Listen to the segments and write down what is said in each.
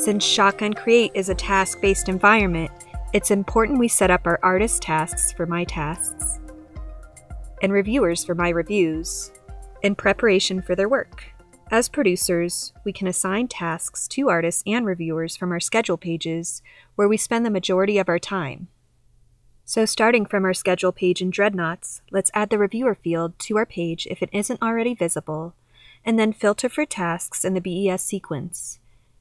Since Shotgun Create is a task based environment, it's important we set up our artist tasks for my tasks and reviewers for my reviews in preparation for their work. As producers, we can assign tasks to artists and reviewers from our schedule pages where we spend the majority of our time. So starting from our schedule page in Dreadnoughts, let's add the reviewer field to our page if it isn't already visible, and then filter for tasks in the BES sequence.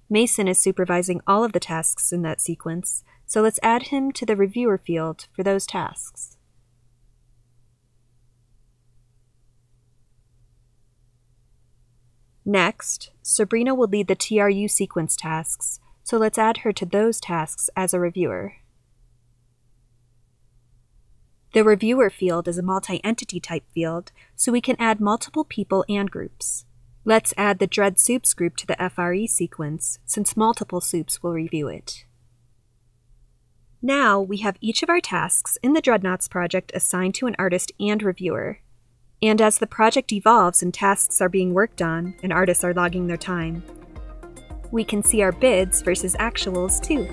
Mason is supervising all of the tasks in that sequence, so let's add him to the reviewer field for those tasks. Next, Sabrina will lead the TRU sequence tasks, so let's add her to those tasks as a reviewer. The reviewer field is a multi-entity type field, so we can add multiple people and groups. Let's add the Dread Sups group to the FRE sequence, since multiple sups will review it. Now we have each of our tasks in the Dreadnoughts project assigned to an artist and reviewer. And as the project evolves and tasks are being worked on and artists are logging their time, we can see our bids versus actuals too.